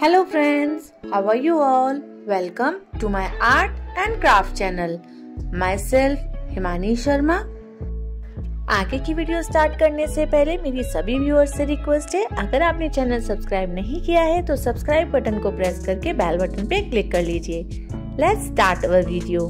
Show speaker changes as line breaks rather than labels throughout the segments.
Hello friends, how are you all? Welcome to my art and craft channel. Myself Himani Sharma आगे की video start करने से पहले मेरी सभी व्यूअर्स से रिक्वेस्ट है अगर आपने चैनल सब्सक्राइब नहीं किया है तो सब्सक्राइब बटन को प्रेस करके बेल बटन पे क्लिक कर लीजिए। लेट्स स्टार्ट अवर वीडियो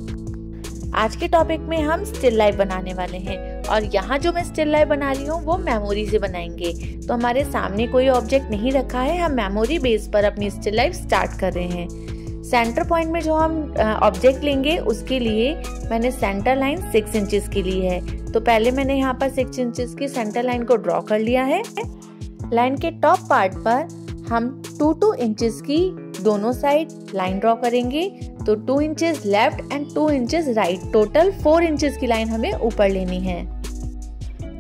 आज के टॉपिक में हम स्टिल लाइफ बनाने वाले हैं। और यहाँ जो मैं स्टिल लाइफ बना रही हूँ, वो मेमोरी से बनाएँगे। तो हमारे सामने कोई ऑब्जेक्ट नहीं रखा है, हम मेमोरी बेस पर अपनी स्टिल लाइफ स्टार्ट कर रहे हैं। सेंटर पॉइंट में जो हम ऑब्जेक्ट लेंगे, उसके लिए मैंने सेंटर लाइन सिक्स इंचेस की ली है। तो पहले मैंने यहाँ पर सिक्स इंचेस की सेंटर लाइन को ड्रॉ कर लिया है। लाइन के टॉप पार्ट पर हम टू टू इंचेस की दोनों साइड लाइन ड्रॉ करेंगे। तो two inches left and two inches right total four inches की लाइन हमें ऊपर लेनी है।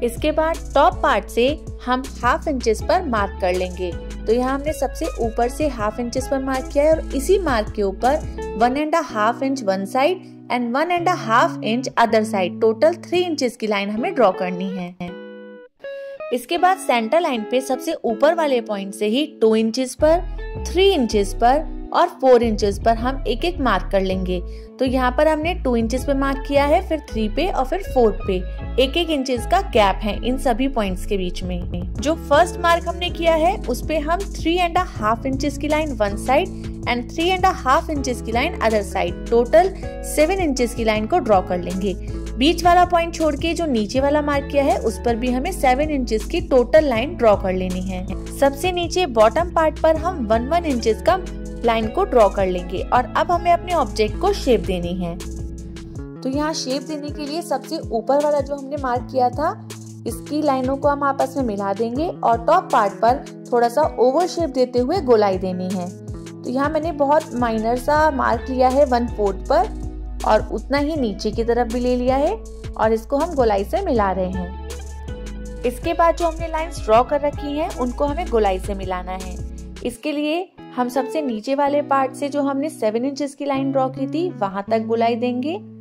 इसके बाद टॉप पार्ट से हम हाफ़ इंचेस पर मार्क कर लेंगे। तो यहाँ हमने सबसे ऊपर से हाफ़ इंचेस पर मार्क किया है और इसी मार्क के ऊपर one and half inch one side and one and half inch other side total three inches की लाइन हमें ड्रॉ करनी है। इसके बाद सेंटर लाइन पे सबसे ऊपर वाले पॉइंट से ही टू इंचेस पर थ्री इंचेस पर और फोर इंचेस पर हम एक एक मार्क कर लेंगे। तो यहाँ पर हमने टू इंचेस पे मार्क किया है, फिर थ्री पे और फिर फोर पे। एक एक इंचेस का गैप है इन सभी पॉइंट्स के बीच में। जो फ़र्स्ट मार्क हमने किया है, उस पे हम थ्री एंड हाफ़ इंचेस की line one side and three and half inches की line other side total seven inches की लाइन को ड्रॉ कर लेंगे। बीच वाला पॉइंट छोड़ के जो नीचे वाला मार्क किया है, उस पर भी हमें सेवन इंचेस की टोटल लाइन ड्रॉ कर लेनी है। सबसे नीचे बॉटम पार्ट पर हम वन वन इंचेस का लाइन को ड्रॉ कर लेंगे और अब हमें अपने ऑब्जेक्ट को शेप देनी है। तो यहाँ शेप देने के लिए सबसे ऊपर वाला जो हमने मार्क किया था, इसकी लाइनों को हम आपस में मिला देंगे और टॉप पार्ट पर थोड़ा सा ओवर शेप देते हुए गोलाई देनी है। तो यहाँ मैंने बहुत माइनर सा मार्क लिया है वन फोर्थ पर और उतना ही नीचे की तरफ़ भी ले लिया है और इसको हम गोलाई से मिला रहे हैं। इसके बाद जो हमने लाइंस ड्रॉ कर रखी हैं, उनको हमें गोलाई से मिलाना है। इसके लिए हम सबसे नीचे वाले पार्ट से जो हमने सेवन इंचेस की लाइन ड्रॉ की थी, वहाँ तक गोलाई देंगे।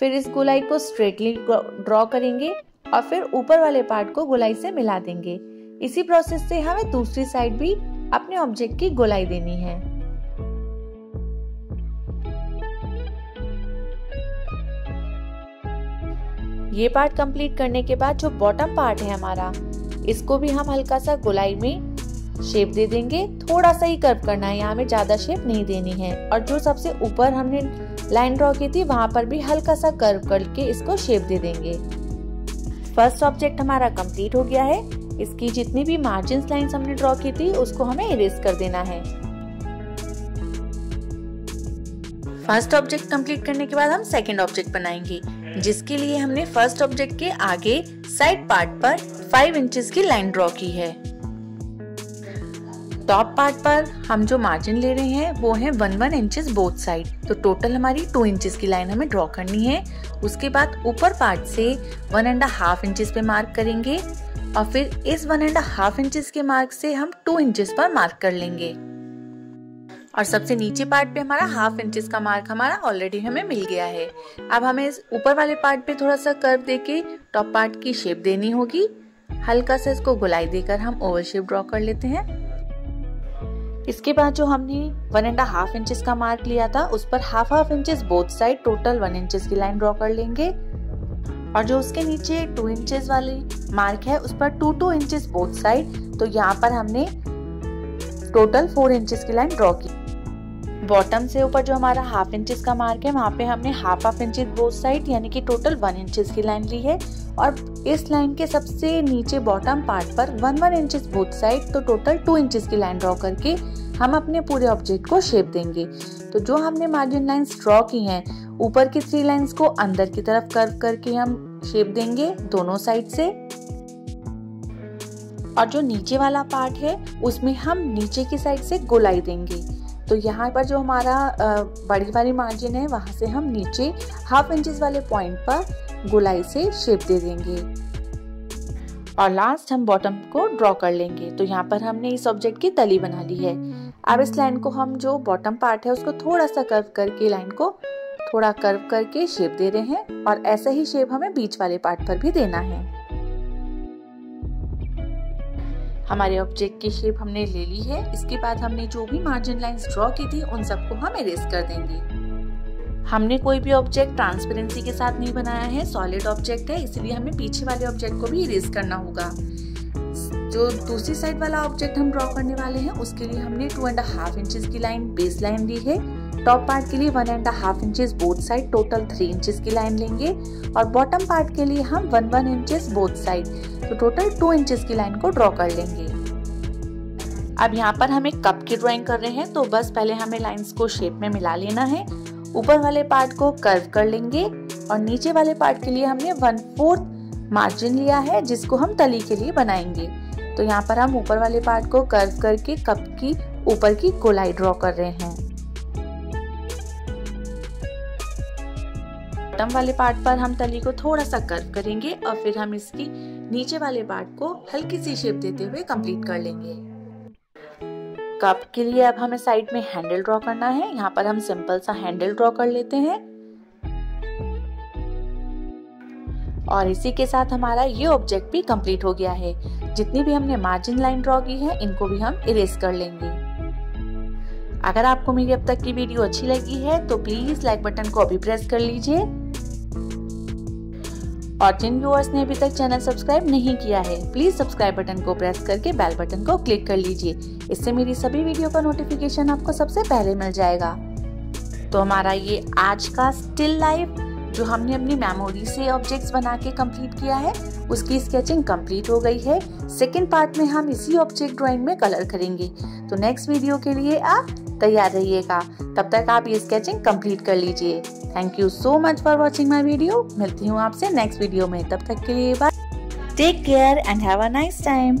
फिर इस गोलाई को स्ट्रेटली ड्रॉ करेंगे और फिर ऊपर वाले पार्ट को गोलाई से मिला देंगे। इसी प्रोसेस से हमें दूसरी साइड भी अपने ऑब्जेक्ट की गोलाई देनी है। ये पार्ट कंप्लीट करने के बाद जो बॉटम पार्ट है हमारा, इसको भी हम हल्का सा गोलाई में शेप दे देंगे। थोड़ा सा ही कर्व करना है, यहाँ हमें ज़्यादा शेप नहीं देनी है। और जो सबसे ऊपर हमने लाइन ड्रॉ की थी, वहाँ पर भी हल्का सा कर्व करके इसको शेप दे देंगे। फ़र्स्ट ऑब्जेक्ट हमारा कंप्लीट हो गया है। इसकी जितनी भी मार्जिन लाइंस हमने ड्रॉ की थी, उसको हमें इरेज कर देना है। फ़र्स्ट ऑब्जेक्ट कंप्लीट करने के बाद हम सेकेंड ऑब्जेक्ट बनाएँगे, जिसके लिए हमने फ़र्स्ट ऑब्जेक्ट के आगे साइड पार्ट पर 5 इंचेस की लाइन ड्रॉ की है। टॉप पार्ट पर हम जो मार्जिन ले रहे हैं, वो है one one inches both side तो टोटल हमारी टू इंचेस की लाइन हमें ड्रॉ करनी है। उसके बाद ऊपर पार्ट से वन एंड हाफ़ इंचेस पे मार्क करेंगे और फिर इस वन एंड हाफ़ इंचेस के मार्क से हम टू इंचेस पर मार्क कर लेंगे। और सबसे नीचे पार्ट पे हमारा हाफ़ इंचेस का मार्क हमारा ऑलरेडी हमें मिल गया है। अब हमें इस ऊपर वाले पार्ट पे थोड़ा सा कर्व देके टॉप पार्ट की शेप देनी होगी। हल्का सा इसको गुलाई देकर हम ओवर शेप ड्रॉ कर लेते हैं। इसके बाद जो हमने वन एंड हाफ़ इंचेस का मार्क लिया था, उस पर half half inches both side total one inches की लाइन ड्रॉ कर लेंगे। और जो उसके नीचे टू इंचेस वाली मार्क है, उस पर two two inches both side तो यहाँ पर हमने टोटल फोर इंचेस की लाइन ड्रॉ की। बॉटम से ऊपर जो हमारा हाफ़ इंचेस का मार्क है, वहाँ पे हमने half half inches both side यानी कि टोटल वन इंचेस की लाइन ली है। और इस लाइन के सबसे नीचे बॉटम पार्ट पर one one inches both side तो टोटल टू इंचेस की लाइन ड्रॉ करके हम अपने पूरे ऑब्जेक्ट को शेप देंगे। तो जो हमने मार्जिन लाइंस ड्रॉ की हैं, ऊपर की थ्री लाइंस को अंदर की तरफ़ कर्व करके हम शेप देंगे दोनों साइड से। और जो नीचे वाला पार्ट है, उसमें हम नीचे की साइड से गोलाई देंगे। तो यहाँ पर जो हमारा बड़ी वाली मार्जिन है, वहाँ से हम नीचे हाफ़ इंचेस वाले पॉइंट पर गोलाई से शेप दे देंगे। और लास्ट हम बॉटम को ड्रॉ कर लेंगे। तो यहाँ पर हमने इस ऑब्जेक्ट की तली बना ली है। अब इस लाइन को हम जो बॉटम पार्ट है, उसको थोड़ा सा कर्व करके लाइन को थोड़ा कर्व करके शेप दे रहे हैं। और ऐसा ही शेप हमें बीच वाले पार्ट पर भी देना है। हमारे ऑब्जेक्ट की शेप हमने ले ली है। इसके बाद हमने जो भी मार्जिन लाइंस ड्रॉ की थी, उन सबको हम इरेज कर देंगे। हमने कोई भी ऑब्जेक्ट ट्रांसपेरेंसी के साथ नहीं बनाया है सॉलिड ऑब्जेक्ट है, इसलिए हमें पीछे वाले ऑब्जेक्ट को भी इरेज करना होगा। जो दूसरी साइड वाला ऑब्जेक्ट हम ड्रॉ करने वाले हैं, उसके लिए हमने टू एंड हाफ़ इंचेस की लाइन बेस लाइन ली है। टॉप पार्ट के लिए one and half inches both side total three inches की लाइन लेंगे और बॉटम पार्ट के लिए हम one one inches both side तो टोटल टू इंचेस की लाइन को ड्रॉ कर लेंगे। अब यहाँ पर हम एक कप की ड्राइंग कर रहे हैं तो बस पहले हमें लाइंस को शेप में मिला लेना है। ऊपर वाले पार्ट को कर्व कर लेंगे और नीचे वाले पार्ट के लिए हमने वन फोर्थ मार्जिन लिया है, जिसको हम तली के लिए बनाएँगे। तो यहाँ पर हम ऊपर वाले पार्ट को कर्व करके कप की, ऊपर की गोलाई ड्रॉ कर रहे हैं। बॉटम वाले पार्ट पर हम तली को थोड़ा सा कर्व करेंगे और फिर हम इसकी नीचे वाले पार्ट को हल्की सी शेप देते हुए कंप्लीट कर लेंगे। कप के लिए अब हमें साइड में हैंडल ड्रॉ करना है। यहाँ पर हम सिंपल सा हैंडल ड्रॉ कर लेते हैं। और इसी के साथ हमारा ये ऑब्जेक्ट भी कंप्लीट हो गया है। जितनी भी हमने मार्जिन लाइन ड्रॉ की है, इनको भी हम इरेज कर लेंगे। अगर आपको मेरी अब तक की वीडियो अच्छी लगी है तो प्लीज़ लाइक बटन को अभी प्रेस कर लीजिए। और जिन व्यूअर्स ने अभी तक चैनल सब्सक्राइब नहीं किया है प्लीज़ सब्सक्राइब बटन को प्रेस करके बेल बटन को क्लिक कर लीजिए। इससे मेरी सभी वीडियो का नोटिफिकेशन आपको सबसे पहले मिल जाएगा। तो हमारा ये आज का स्टिल लाइफ जो हमने अपनी मेमोरी से ऑब्जेक्ट्स बना के कंप्लीट किया है, उसकी स्केचिंग कंप्लीट हो गई है। सेकेंड पार्ट में हम इसी ऑब्जेक्ट ड्राइंग में कलर करेंगे। तो नेक्स्ट वीडियो के लिए आप तैयार रहिएगा। तब तक आप ये स्केचिंग कंप्लीट कर लीजिए। Thank you so much for watching my video मिलती हूँ आपसे नेक्स्ट वीडियो में। तब तक के लिए bye take care and have a nice time